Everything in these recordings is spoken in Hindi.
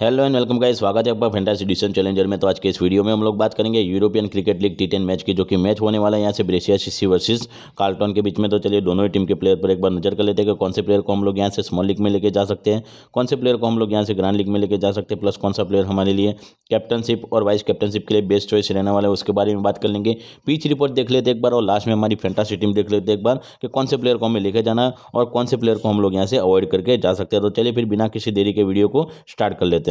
हेलो एंड वेलकम गाइस स्वागत है आपका फैंटासी डिसीज़न चैलेंजर में। तो आज के इस वीडियो में हम लोग बात करेंगे European cricket league T ten match की, जो कि मैच होने वाला है यहाँ से ब्रेशिया सीसी वर्सेस कार्लटन के बीच में। तो चलिए दोनों ही टीम के प्लेयर पर एक बार नज़र कर लेते हैं कि कौन से प्लेयर को हम लोग यहाँ से स्मॉल लीग में लेके जा सकते हैं, कौन से प्लेयर को हम लोग यहाँ से ग्रांड लीग में लेके जा सकते हैं प्लस कौन सा प्लेयर हमारे लिए कैप्टनशिप और वाइस कैप्टनशिप के लिए बेस्ट चॉइस रहने वाला है, उसके बारे में बात कर लेंगे। पिच रिपोर्ट देख लेते एक बार और लास्ट में हमारी फैंटासी टीम देख लेते एक बार कि कौन से प्लेयर को हमें लेके जाना है और कौन से प्लेयर को हम लोग यहाँ से अवॉइड करके जा सकते हैं। तो चलिए फिर बिना किसी देरी के वीडियो को स्टार्ट कर लेते हैं।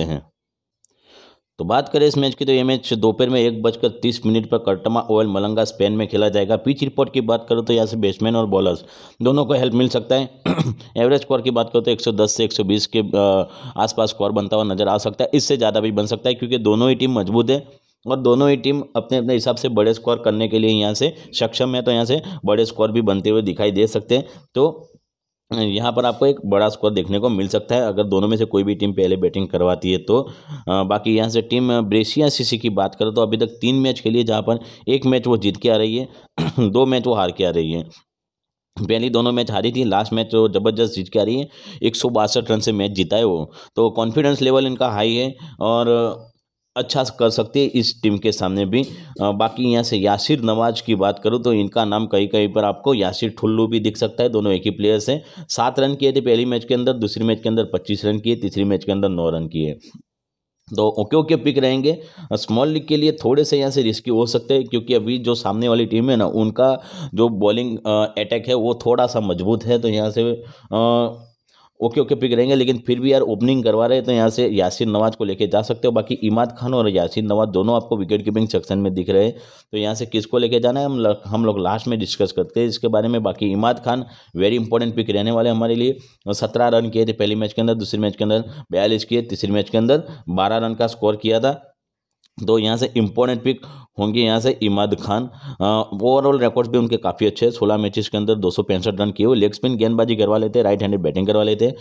तो बात करें इस मैच की तो ये मैच दोपहर में एक बजकर तीस मिनट पर कर्टमा ओवल मलंगा, स्पेन में खेला जाएगा। पिच रिपोर्ट की बात करो तो यहाँ से बैट्समैन और बॉलर्स दोनों को हेल्प मिल सकता है। एवरेज स्कोर की बात करो तो 110 से 120 के आसपास स्कोर बनता हुआ नज़र आ सकता है। इससे ज़्यादा भी बन सकता है क्योंकि दोनों ही टीम मज़बूत है और दोनों ही टीम अपने अपने हिसाब से बड़े स्कोर करने के लिए यहाँ से सक्षम है। तो यहाँ से बड़े स्कोर भी बनते हुए दिखाई दे सकते हैं। तो यहाँ पर आपको एक बड़ा स्कोर देखने को मिल सकता है। अगर दोनों में से कोई भी टीम पहले बैटिंग करवाती है तो बाकी यहाँ से टीम ब्रेशिया सीसी की बात करें तो अभी तक तीन मैच खेली जहाँ पर एक मैच वो जीत के आ रही है, दो मैच वो हार के आ रही है। पहली दोनों मैच हारी थी लास्ट मैच वो ज़बरदस्त जीत के आ रही है। एक सौ बासठ रन से मैच जीता है वो। तो कॉन्फिडेंस लेवल इनका हाई है और अच्छा कर सकती है इस टीम के सामने भी। बाकी यहाँ से यासिर नवाज़ की बात करूँ तो इनका नाम कहीं कहीं पर आपको यासिर ठुल्लू भी दिख सकता है। दोनों एक ही प्लेयर्स हैं। सात रन किए थे पहली मैच के अंदर दूसरी मैच के अंदर पच्चीस रन किए तीसरी मैच के अंदर नौ रन किए। तो ओके ओके पिक रहेंगे। स्मॉल लीग के लिए थोड़े से यहाँ से रिस्की हो सकते हैं क्योंकि अभी जो सामने वाली टीम है ना उनका जो बॉलिंग अटैक है वो थोड़ा सा मज़बूत है। तो यहाँ से आ, ओके ओके पिक रहेंगे लेकिन फिर भी यार ओपनिंग करवा रहे तो यहाँ से यासिर नवाज़ को लेके जा सकते हो। बाकी इमाद खान और यासिर नवाज़ दोनों आपको विकेट कीपिंग सेक्शन में दिख रहे हैं। तो यहाँ से किसको लेके जाना है? हम ल, हम लोग लास्ट में डिस्कस करते हैं इसके बारे में। बाकी Imad Khan very important pick रहने वाले हमारे लिए। सत्रह रन किए थे पहली मैच के अंदर दूसरी मैच के अंदर बयालीस किए तीसरी मैच के अंदर बारह रन का स्कोर किया था। तो यहाँ से इम्पोर्टेंट पिक होंगे यहाँ से इमाद खान। ओवरऑल रिकॉर्ड्स भी उनके काफ़ी अच्छे हैं। सोलह मैचेस के अंदर दो सौ पैंसठ रन किए हुए। लेग स्पिन गेंदबाजी करवा लेते राइट हैंडेड बैटिंग करवा लेते।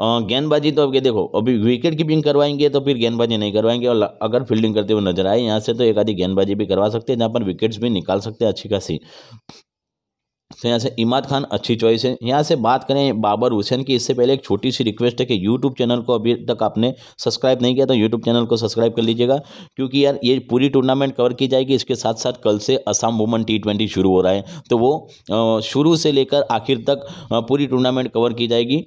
गेंदबाजी तो अब ये देखो, अभी विकेट कीपिंग करवाएँगे तो फिर गेंदबाजी नहीं करवाएँगे। और अगर फील्डिंग करते हुए नज़र आए यहाँ से तो एक आधी गेंदबाजी भी करवा सकते हैं, जहाँ पर विकेट्स भी निकाल सकते हैं अच्छी खासी। तो यहाँ से इमाद खान, अच्छी चॉइस है। यहाँ से बात करें बाबर हुसैन की, इससे पहले एक छोटी सी रिक्वेस्ट है कि यूट्यूब चैनल को अभी तक आपने सब्सक्राइब नहीं किया तो यूट्यूब चैनल को सब्सक्राइब कर लीजिएगा। क्योंकि यार, ये पूरी टूर्नामेंट कवर की जाएगी, इसके साथ साथ कल से असम वुमन टी ट्वेंटी शुरू हो रहा है। तो वो शुरू से लेकर आखिर तक पूरी टूर्नामेंट कवर की जाएगी।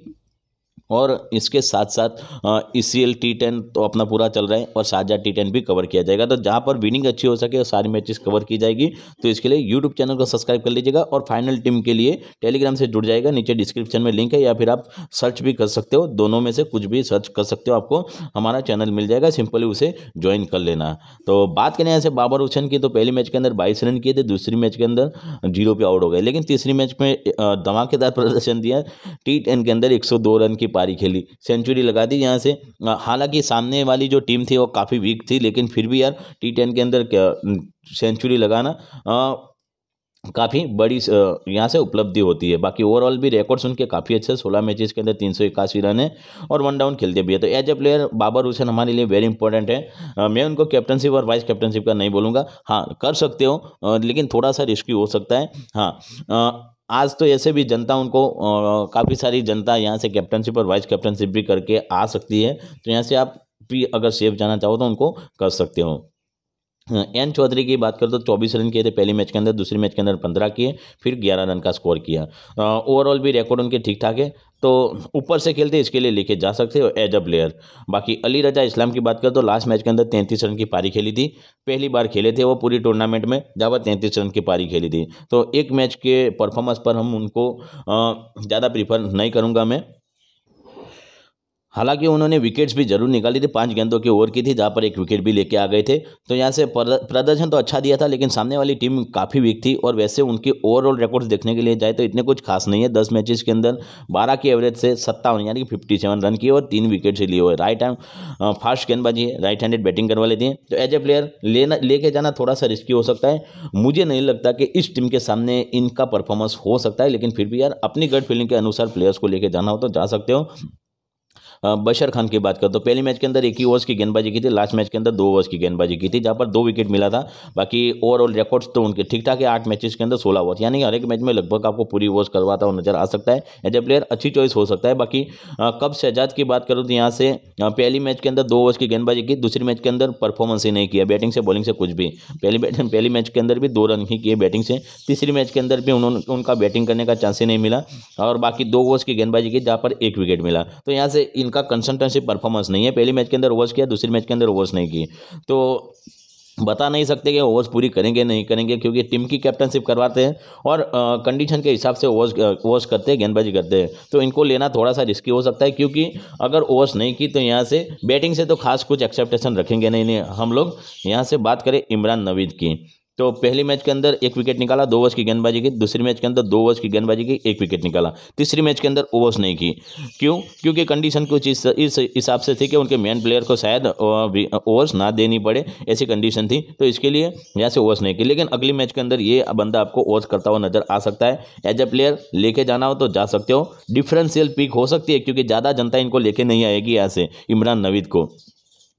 और इसके साथ साथ E C L T ten तो अपना पूरा चल रहा है और शारजा टी टेन भी कवर किया जाएगा। तो जहाँ पर विनिंग अच्छी हो सके और सारी मैचेस कवर की जाएगी तो इसके लिए यूट्यूब चैनल को सब्सक्राइब कर लीजिएगा और फाइनल टीम के लिए टेलीग्राम से जुड़ जाएगा। नीचे डिस्क्रिप्शन में लिंक है या फिर आप सर्च भी कर सकते हो। दोनों में से कुछ भी सर्च कर सकते हो आपको। हमारा चैनल मिल जाएगा सिंपली उसे ज्वाइन कर लेना। तो बात करें ऐसे बाबर हुसैन की तो पहली मैच के अंदर बाईस रन किए थे, दूसरी मैच के अंदर ज़ीरो पे आउट हो गए। लेकिन तीसरी मैच में धमाकेदार प्रदर्शन दिया। टी टेन के अंदर एक सौ दो रन की पारी खेली सेंचुरी लगा दी यहाँ से। हालाँकि सामने वाली जो टीम थी वो काफ़ी वीक थी, लेकिन फिर भी यार टी टेन के अंदर सेंचुरी लगाना काफ़ी बड़ी यहाँ से उपलब्धि होती है। बाकी ओवरऑल भी रिकॉर्ड्स उनके काफ़ी अच्छे, सोलह मैचेस के अंदर तीन सौ इक्यासी रन है और वन डाउन खेलते भी है। तो as a player Babar Hussain हमारे लिए वेरी इंपॉर्टेंट है। मैं उनको कैप्टनशिप और वाइस कैप्टनशिप का नहीं बोलूँगा। हाँ कर सकते हो लेकिन थोड़ा सा रिस्की हो सकता है। हाँ आज तो ऐसे भी जनता उनको काफ़ी सारी जनता यहाँ से कैप्टनशिप और वाइस कैप्टनशिप भी करके आ सकती है। तो यहाँ से आप भी अगर सेफ़ जाना चाहो तो उनको कर सकते हो। एन चौधरी की बात करें तो चौबीस रन किए थे पहले मैच के अंदर, दूसरे मैच के अंदर पंद्रह किए, फिर ग्यारह रन का स्कोर किया। ओवरऑल भी रिकॉर्ड उनके ठीक ठाक है तो ऊपर से खेलते इसके लिए लेके जा सकते हो एज अ प्लेयर बाकी अली रजा इस्लाम की बात करें तो लास्ट मैच के अंदर तैंतीस रन की पारी खेली थी, पहली बार खेले थे वो पूरी टूर्नामेंट में पर तैंतीस रन की पारी खेली थी। तो एक मैच के परफॉर्मेंस पर हम उनको ज़्यादा प्रीफर नहीं करूँगा मैं। हालाँकि उन्होंने विकेट्स भी ज़रूर निकाली थी, पाँच गेंदों की ओवर की थी, जहाँ पर एक विकेट भी लेके आ गए थे। तो यहाँ से प्रदर्शन तो अच्छा दिया था, लेकिन सामने वाली टीम काफ़ी वीक थी, और वैसे उनके ओवरऑल रिकॉर्ड्स देखने के लिए जाए तो इतने कुछ खास नहीं है। दस मैचेस के अंदर बारह की एवरेज से सत्तावन, यानी कि फिफ्टी सेवन रन किए और तीन विकेट से लिए हुए। राइट हैंड फास्ट गेंदबाजी राइट हैंडेड बैटिंग करवा लेती हैं। तो एज ए प्लेयर लेना, लेके जाना थोड़ा सा रिस्की हो सकता है। मुझे नहीं लगता कि इस टीम के सामने इनका परफॉर्मेंस हो सकता है, लेकिन फिर भी यार, अपनी गट फीलिंग के अनुसार प्लेयर्स को लेकर जाना हो तो जा सकते हो। बशर खान की बात करें तो पहली मैच के अंदर एक ही ओवर्स की गेंदबाजी की थी, लास्ट मैच के अंदर दो ओवर्स की गेंदबाजी की थी, जहाँ पर दो विकेट मिला था। बाकी ओवरऑल रिकॉर्ड्स तो उनके ठीक ठाक है, आठ मैचेस के अंदर सोलह ओवर्स, यानी हर एक मैच में लगभग आपको पूरी ओवर्स करवाता हुआ नज़र आ सकता है, एज ए प्लेयर अच्छी चॉइस हो सकता है। बाकी कब शहजाद की बात करूँ तो यहाँ से पहली मैच के अंदर दो ओवर्स की गेंदबाजी की, दूसरी मैच के अंदर परफॉर्मेंस ही नहीं किया, बैटिंग से, बॉलिंग से कुछ भी, पहली बैट, पहली मैच के अंदर भी दो रन ही किए बैटिंग से, तीसरी मैच के अंदर भी उन्होंने उनका बैटिंग करने का चांस ही नहीं मिला, और बाकी दो ओवर्स की गेंदबाजी की, जहाँ पर एक विकेट मिला। तो यहाँ से इनका कंसल्टेंसी परफॉर्मेंस नहीं है। पहली मैच के अंदर ओवर्स किया दूसरी मैच के अंदर ओवर्स नहीं की। तो बता नहीं सकते कि ओवर्स पूरी करेंगे नहीं करेंगे क्योंकि टीम की कैप्टनशिप करवाते हैं और कंडीशन के हिसाब से ओवर्स ओवर्स करते हैं गेंदबाजी करते हैं। तो इनको लेना थोड़ा सा रिस्की हो सकता है क्योंकि अगर ओवर्स नहीं की तो यहाँ से बैटिंग से तो खास कुछ एक्सेप्टेशन रखेंगे नहीं, नहीं। हम लोग यहाँ से बात करें इमरान नवीद की। तो पहली मैच के अंदर एक विकेट निकाला, दो ओवर्स की गेंदबाजी की। दूसरी मैच के अंदर दो ओवर्स की गेंदबाजी की, एक विकेट निकाला। तीसरी मैच के अंदर ओवर्स नहीं की। क्यों? क्योंकि कंडीशन कुछ इस इस हिसाब से थी कि उनके मेन प्लेयर को शायद ओवर्स ना देनी पड़े, ऐसी कंडीशन थी। तो इसके लिए यहाँ से ओवर्स नहीं की। लेकिन अगली मैच के अंदर ये बंदा आपको ओवर्स करता हुआ नज़र आ सकता है। एज ए प्लेयर लेके जाना हो तो जा सकते हो। डिफरेंशियल पिक हो सकती है, क्योंकि ज़्यादा जनता इनको लेके नहीं आएगी यहाँ से, इमरान नवीद को।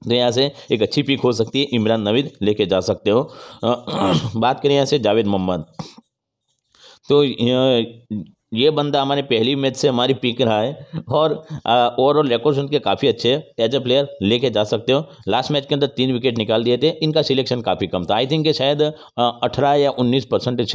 तो यहाँ से एक अच्छी पिक हो सकती है, इमरान नवीद लेके जा सकते हो। बात करें यहाँ से जावेद मोहम्मद। तो ये बंदा हमारे पहली मैच से हमारी पिक रहा है और ओवरऑल रिकॉर्ड्स उनके काफ़ी अच्छे हैं। एज ए प्लेयर लेके जा सकते हो। लास्ट मैच के अंदर तीन विकेट निकाल दिए थे। इनका सिलेक्शन काफ़ी कम था। आई थिंक शायद अठारह या उन्नीस परसेंटेज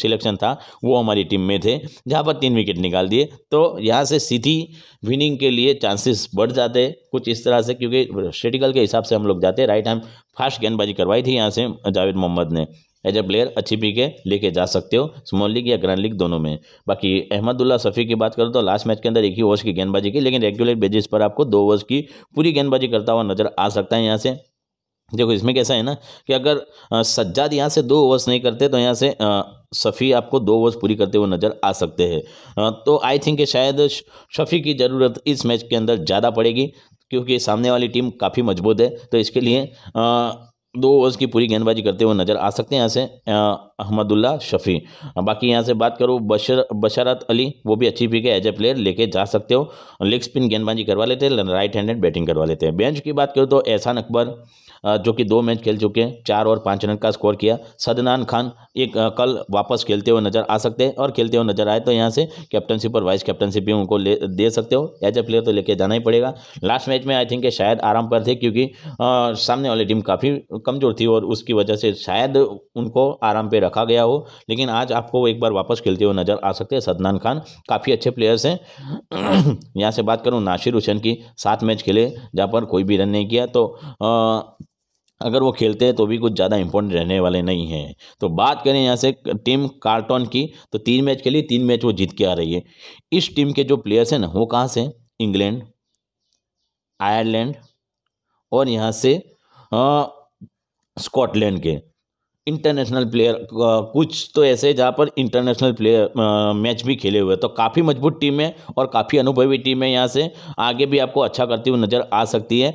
सिलेक्शन था। वो हमारी टीम में थे। जहाँ पर तीन विकेट निकाल दिए। तो यहाँ से सीधी विनिंग के लिए चांसेस बढ़ जाते कुछ इस तरह से क्योंकि स्टेटिकल के हिसाब से हम लोग जाते राइट हैंड फास्ट गेंदबाजी करवाई थी यहाँ से जावेद मोहम्मद ने। एज ए प्लेयर अच्छी पी के लेके जा सकते हो। स्मॉल लीग या ग्रैंड लीग दोनों में। बाकी अहमदुल्ला सफ़ी की बात करूँ तो लास्ट मैच के अंदर एक ही ओवर्स की गेंदबाजी की, लेकिन रेगुलर बेसिस पर आपको दो ओवर्स की पूरी गेंदबाजी करता हुआ नज़र आ सकता है यहाँ से। देखो, इसमें कैसा है ना कि अगर सज्जाद यहाँ से दो ओवर्स नहीं करते तो यहाँ से सफ़ी आपको दो ओवर्स पूरी करते हुए नज़र आ सकते हैं। तो आई थिंक शायद शफ़ी की ज़रूरत इस मैच के अंदर ज़्यादा पड़ेगी, क्योंकि सामने वाली टीम काफ़ी मज़बूत है। तो इसके लिए दो ओवर्स की पूरी गेंदबाजी करते हुए नज़र आ सकते हैं यहाँ से अहमदुल्ला शफ़ी। बाकी यहाँ से बात करूँ, बशर, बशरत अली, वो भी अच्छी पिक है एज ए प्लेयर लेके जा सकते हो। लेग स्पिन गेंदबाजी करवा लेते हैं राइट हैंडेड बैटिंग करवा लेते हैं। बेंच की बात करूँ तो एहसान अकबर जो कि दो मैच खेल चुके हैं, चार और पाँच रन का स्कोर किया। सदनान खान एक कल वापस खेलते हुए नज़र आ सकते हैं और खेलते हुए नज़र आए तो यहाँ से कैप्टनशिप और वाइस कैप्टनशिप भी उनको ले, दे सकते हो। एज ए प्लेयर तो लेके जाना ही पड़ेगा। लास्ट मैच में आई थिंक शायद आराम पर थे क्योंकि सामने वाली टीम काफ़ी कमज़ोर थी और उसकी वजह से शायद उनको आराम पे रखा गया हो। लेकिन आज आपको एक बार वापस खेलते हुए नज़र आ सकते हैं। सदनान खान काफ़ी अच्छे प्लेयर्स हैं। यहाँ से बात करूँ नासिर हुसैन की सात मैच खेले जहाँ पर कोई भी रन नहीं किया। तो आ, अगर वो खेलते हैं तो भी कुछ ज़्यादा इंपॉर्टेंट रहने वाले नहीं हैं। तो बात करें यहाँ से टीम कार्टन की तो तीन मैच के लिए तीन मैच वो जीत के आ रही है। इस टीम के जो प्लेयर्स हैं ना वो कहाँ से इंग्लैंड आयरलैंड और यहाँ से स्कॉटलैंड के। इंटरनेशनल प्लेयर कुछ तो ऐसे जहाँ पर इंटरनेशनल प्लेयर मैच भी खेले हुए तो काफ़ी मज़बूत टीम है और काफ़ी अनुभवी टीम है यहाँ से। आगे भी आपको अच्छा करती हुई नज़र आ सकती है।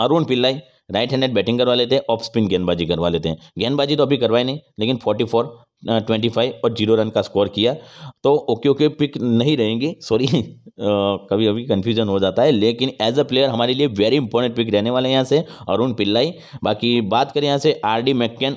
Arun Pillai right handed batting करवा लेते हैं ऑफ़ स्पिन गेंदबाजी करवा लेते हैं। गेंदबाजी तो अभी करवाई नहीं, लेकिन फोर्टी फोर ट्वेंटी फाइव और ज़ीरो रन का स्कोर किया। तो ओके ओके पिक नहीं रहेंगे। सॉरी कभी कभी कन्फ्यूज़न हो जाता है, लेकिन एज अ प्लेयर हमारे लिए वेरी इंपॉर्टेंट पिक रहने वाले हैं यहाँ से, अरुण पिल्लाई। बाकी बात करें यहाँ से आर डी मैकेन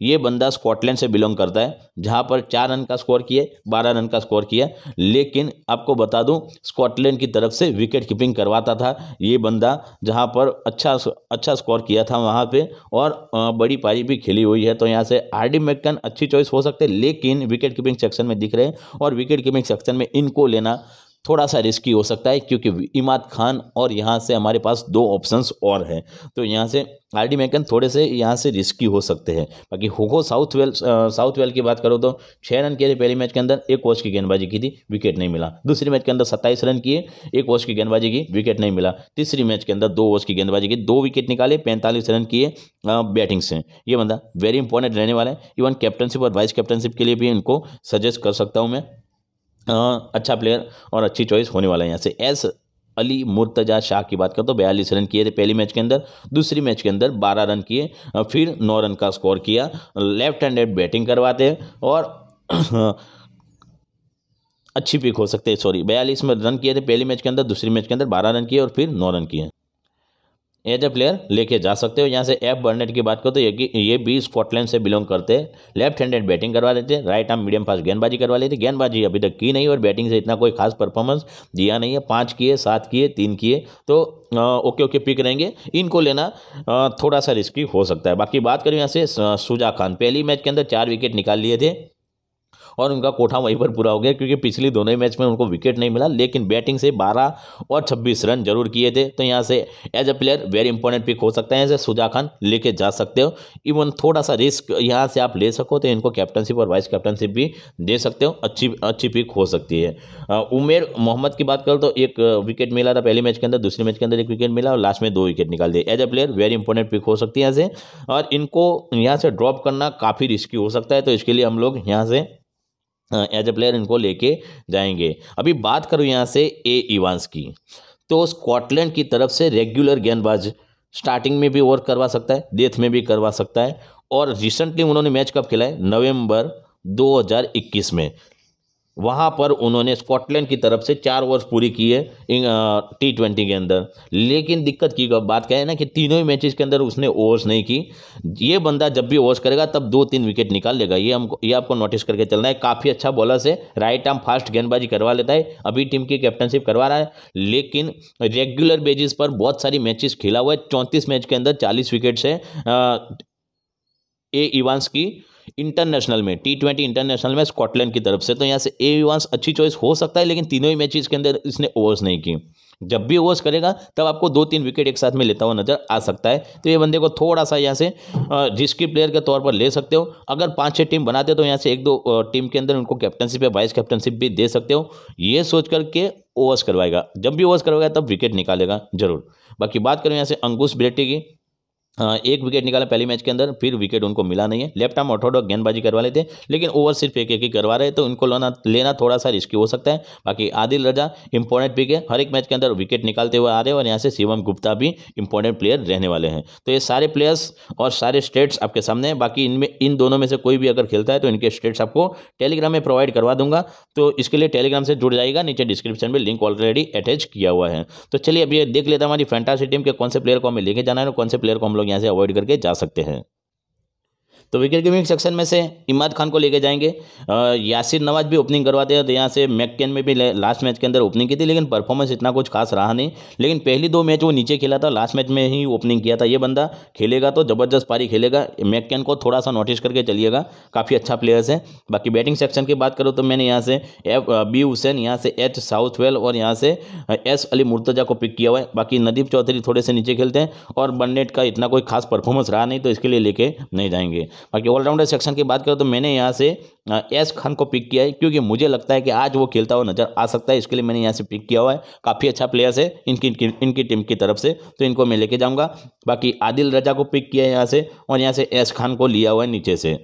ये बंदा स्कॉटलैंड से बिलोंग करता है, जहाँ पर चार रन का स्कोर किए बारह रन का स्कोर किया। लेकिन आपको बता दूँ, स्कॉटलैंड की तरफ़ से विकेट कीपिंग करवाता था ये बंदा, जहाँ पर अच्छा अच्छा स्कोर किया था वहाँ पे, और बड़ी पारी भी खेली हुई है। तो यहाँ से आर डी अच्छी चॉइस हो सकते लेकिन विकेट कीपिंग सेक्शन में दिख रहे हैं, और विकेट कीपिंग सेक्शन में इनको लेना थोड़ा सा रिस्की हो सकता है क्योंकि इमाद खान और यहाँ से हमारे पास दो ऑप्शंस और हैं। तो यहाँ से आर डी मैकन थोड़े से यहाँ से रिस्की हो सकते हैं। बाकी होगो साउथ वेल साउथ वेल की बात करो तो छः रन किए थे पहले मैच के अंदर, एक ओवर की गेंदबाजी की थी विकेट नहीं मिला। दूसरी मैच के अंदर सत्ताईस रन किए, एक ओवर की गेंदबाजी की विकेट नहीं मिला। तीसरी मैच के अंदर दो ओवर की गेंदबाजी की, दो विकेट निकाले, पैंतालीस रन किए बैटिंग से। ये बंदा वेरी इंपॉर्टेंट रहने वाला है। इवन कैप्टनशिप और वाइस कैप्टनशिप के लिए भी इनको सजेस्ट कर सकता हूँ मैं। अच्छा प्लेयर और अच्छी चॉइस होने वाला है यहाँ से। एस अली मुर्तजा शाह की बात करें तो बयालीस रन किए थे पहली मैच के अंदर, दूसरी मैच के अंदर बारह रन किए फिर नौ रन का स्कोर किया लेफ़्ट हैंडेड बैटिंग करवाते और अच्छी पिक हो सकते है सॉरी बयालीस में रन किए थे पहली मैच के अंदर, दूसरी मैच के अंदर बारह रन किए और फिर नौ रन किए। एज ए प्लेयर लेके जा सकते हो। यहाँ से एफ़ बर्नेट की बात करो तो ये ये भी स्कॉटलैंड से बिलोंग करते। हैं लेफ़्ट हैंडेड बैटिंग करवा लेते हैं राइट आर्म मीडियम फास्ट गेंदबाजी करवा लेते। गेंदबाजी अभी तक की नहीं और बैटिंग से इतना कोई खास परफॉर्मेंस दिया नहीं है। पाँच किए, सात किए, तीन किए। तो ओके ओके पिक रहेंगे। इनको लेना थोड़ा सा रिस्की हो सकता है। बाकी बात करें यहाँ से सुजा खान। पहली मैच के अंदर चार विकेट निकाल लिए थे। और उनका कोठा वहीं पर पूरा हो गया, क्योंकि पिछली दोनों ही मैच में उनको विकेट नहीं मिला, लेकिन बैटिंग से 12 और 26 रन ज़रूर किए थे। तो यहाँ से as a player very important pick हो सकता है, जैसे सुजा खान लेके जा सकते हो। इवन थोड़ा सा रिस्क यहाँ से आप ले सको तो इनको कैप्टनशिप और वाइस कैप्टनशिप भी दे सकते हो। अच्छी अच्छी पिक हो सकती है। उमेर मोहम्मद की बात करो तो एक विकेट मिला था पहले मैच के अंदर, दूसरे मैच के अंदर एक विकेट मिला और लास्ट में दो विकेट निकाल दिए। As a player very important pick हो सकती है यहाँ से। और इनको यहाँ से ड्रॉप करना काफ़ी रिस्की हो सकता है तो इसके लिए हम लोग यहाँ से एज ए प्लेयर इनको लेके जाएँगे। अभी बात करूँ यहाँ से ए इवांस की तो स्कॉटलैंड की तरफ़ से रेगुलर गेंदबाज स्टार्टिंग में भी वर्क करवा सकता है डेथ में भी करवा सकता है, और रिसेंटली उन्होंने मैच कब खेला है? नवंबर 2021 में। वहाँ पर उन्होंने स्कॉटलैंड की तरफ़ से चार ओवर्स पूरी की है टी ट्वेंटी के अंदर। लेकिन दिक्कत की बात क्या है ना कि तीनों ही मैचेस के अंदर उसने ओवर्स नहीं की। ये बंदा जब भी ओवर्स करेगा, तब दो तीन विकेट निकाल लेगा। ये हमको, ये आपको नोटिस करके चलना है। काफ़ी अच्छा बॉलर से राइट आर्म फास्ट गेंदबाजी करवा लेता है। अभी टीम की कैप्टनशिप करवा रहा है। लेकिन रेगुलर बेसिस पर बहुत सारी मैचेस खेला हुआ है। चौंतीस मैच के अंदर चालीस विकेट से ए इवांस की। इंटरनेशनल में टी ट्वेंटी इंटरनेशनल में स्कॉटलैंड की तरफ़ से। तो यहाँ से ए वांस अच्छी चॉइस हो सकता है, लेकिन तीनों ही मैचेस के अंदर इसने ओवर्स नहीं की जब भी ओवर्स करेगा, तब आपको दो तीन विकेट एक साथ में लेता हुआ नज़र आ सकता है। तो ये बंदे को थोड़ा सा यहाँ से रिस्की प्लेयर के तौर पर ले सकते हो। अगर पाँच छः टीम बनाते हो तो यहाँ से एक दो टीम के अंदर उनको कैप्टनशिप या वाइस कैप्टनशिप भी दे सकते हो। ये सोच करके ओवर्स करवाएगा। जब भी ओवर्स करवाएगा, तब विकेट निकालेगा, ज़रूर। बाकी बात करें यहाँ से अंकुश ब्रेटी की। एक विकेट निकाला पहले मैच के अंदर, फिर विकेट उनको मिला नहीं है। लेफ़्ट आर्म ऑर्थोडॉक गेंदबाजी करवा लेते हैं, लेकिन ओवर सिर्फ़ एक एक ही करवा रहे तो इनको लेना लेना थोड़ा सा रिस्की हो सकता है। बाकी आदिल रजा इंपॉर्टेंट पिक है। हर एक मैच के अंदर विकेट निकालते हुए आ रहे हैं, और यहाँ से शिवम गुप्ता भी इंपॉर्टेंट प्लेयर रहने वाले हैं। तो ये सारे प्लेयर्स और सारे स्टेट्स आपके सामने हैं। बाकी इनमें, इन दोनों में से कोई भी अगर खेलता है तो इनके स्टेट्स आपको टेलीग्राम में प्रोवाइड करवा दूँगा। तो इसके लिए टेलीग्राम से जुड़ जाएगा नीचे डिस्क्रिप्शन में लिंक ऑलरेडी अटैच किया हुआ है। तो चलिए अभी देख लेते हैं हमारी फैंटासी टीम के कौन से प्लेयर को हमें लेके जाना है कौन से प्लेयर को हम लोग यहाँ से अवॉइड करके जा सकते हैं। तो विकेट कीपिंग सेक्शन में से इमाद खान को लेके जाएँगे। यासिर नवाज़ भी ओपनिंग करवाते हैं तो यहाँ से मैककेन में भी लास्ट मैच के अंदर ओपनिंग की थी, लेकिन परफॉर्मेंस इतना कुछ खास रहा नहीं। लेकिन पहली दो मैच वो नीचे खेला था लास्ट मैच में ही ओपनिंग किया था ये बंदा। खेलेगा तो ज़बरदस्त पारी खेलेगा, मैककेन को थोड़ा सा नोटिस करके चलिएगा, काफ़ी अच्छा प्लेयर्स है। बाकी बैटिंग सेक्शन की बात करूँ तो मैंने यहाँ से एफ़ बी हुसैन यहाँ से एच साउथवेल और यहाँ से एस अली मुर्तजा को पिक किया हुआ है। बाकी नदीप चौधरी थोड़े से नीचे खेलते हैं और बन्नेट का इतना कोई खास परफॉर्मेंस रहा नहीं तो इसके लिए लेके नहीं जाएँगे। बाकी ऑलराउंडर सेक्शन की बात करें तो मैंने यहाँ से एस खान को पिक किया है, क्योंकि मुझे लगता है कि आज वो खेलता हुआ नज़र आ सकता है, इसके लिए मैंने यहाँ से पिक किया हुआ है। काफ़ी अच्छा प्लेयर्स है इनकी इनकी टीम की तरफ़ से तो इनको मैं लेके जाऊँगा। बाकी आदिल रजा को पिक किया है यहाँ से, और यहाँ से एस खान को लिया हुआ है नीचे से।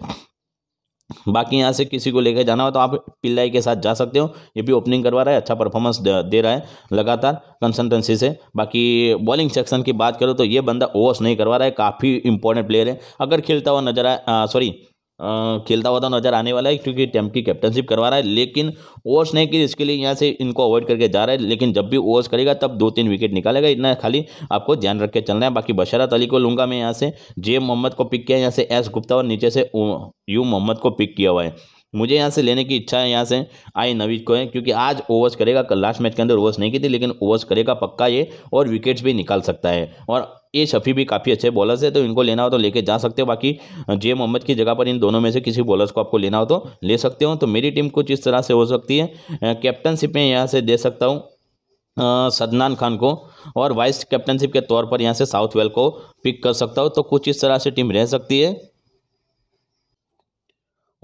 बाकी यहाँ से किसी को लेकर जाना हो तो आप पिल्लाई के साथ जा सकते हो। ये भी ओपनिंग करवा रहा है अच्छा परफॉर्मेंस दे रहा है, लगातार कंसल्टेंसी से। बाकी बॉलिंग सेक्शन की बात करो तो ये बंदा ओवर्स नहीं करवा रहा है, काफ़ी इंपॉर्टेंट प्लेयर है। अगर खेलता हुआ नज़र आए सॉरी खेलता हुआ तो नज़र आने वाला है क्योंकि टेम की कैप्टनशिप करवा रहा है, लेकिन ओवर्स नहीं कि इसके लिए यहाँ से इनको अवॉइड करके जा रहा है, लेकिन जब भी ओवर्स करेगा तब दो तीन विकेट निकालेगा, इतना खाली आपको ध्यान रख के चलना है। बाकी बशरत अली को लूँगा मैं यहाँ से, जे मोहम्मद को पिक किया, यहाँ से एस गुप्ता और नीचे से यू मोहम्मद को पिक किया हुआ है। मुझे यहाँ से लेने की इच्छा है, यहाँ से आई नवीद को है, क्योंकि आज ओवर्स करेगा, कल लास्ट मैच के अंदर ओवर्स नहीं की थी, लेकिन ओवर्स करेगा पक्का ये, और विकेट्स भी निकाल सकता है। और ये शफी भी काफ़ी अच्छे बॉलर्स है तो इनको लेना हो तो लेके जा सकते हो, बाकी जे मोहम्मद की जगह पर इन दोनों में से किसी बॉलर्स को आपको लेना हो तो ले सकते हो। तो मेरी टीम कुछ इस तरह से हो सकती है। कैप्टनशिप में यहाँ से दे सकता हूँ सदनान खान को, और वाइस कैप्टनशिप के तौर पर यहाँ से साउथ वेल को पिक कर सकता हूँ तो कुछ इस तरह से टीम रह सकती है।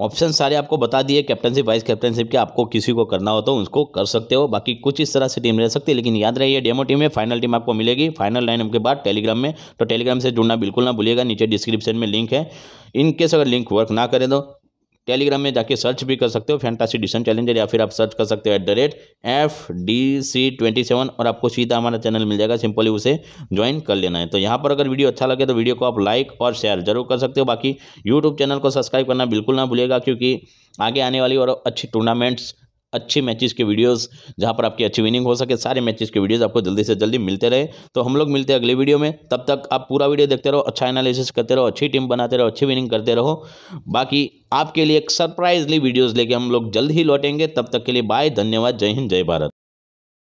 ऑप्शन सारे आपको बता दिए कैप्टनशिप वाइस कैप्टनशिप के आपको किसी को करना हो तो उसको कर सकते हो। बाकी कुछ इस तरह से टीम रह सकती है, लेकिन याद रहिए डेमो टीम में फाइनल टीम आपको मिलेगी। फाइनल लाइन के बाद टेलीग्राम में तो टेलीग्राम से जुड़ना बिल्कुल ना भूलिएगा, नीचे डिस्क्रिप्शन में लिंक है। इनकेस अगर लिंक वर्क ना करें तो टेलीग्राम में जाके सर्च भी कर सकते हो फैंटासी डिशन चैलेंजर या फिर आप सर्च कर सकते हो at the rate F D C twenty seven और आपको सीधा हमारा चैनल मिल जाएगा। सिंपली उसे ज्वाइन कर लेना है। तो यहाँ पर अगर वीडियो अच्छा लगे तो वीडियो को आप लाइक और शेयर ज़रूर कर सकते हो। बाकी यूट्यूब चैनल को सब्सक्राइब करना बिल्कुल ना भूलेगा क्योंकि आगे आने वाली और अच्छी टूर्नामेंट्स अच्छी मैचेस के वीडियोस जहाँ पर आपकी अच्छी विनिंग हो सके, सारे मैचेस के वीडियोस आपको जल्दी से जल्दी मिलते रहे। तो हम लोग मिलते हैं अगले वीडियो में। तब तक आप पूरा वीडियो देखते रहो अच्छा एनालिसिस करते रहो, अच्छी टीम बनाते रहो, अच्छी विनिंग करते रहो। बाकी आपके लिए एक सरप्राइजली वीडियोज़ लेके हम लोग जल्द ही लौटेंगे। तब तक के लिए बाय धन्यवाद, जय हिंद, जय भारत।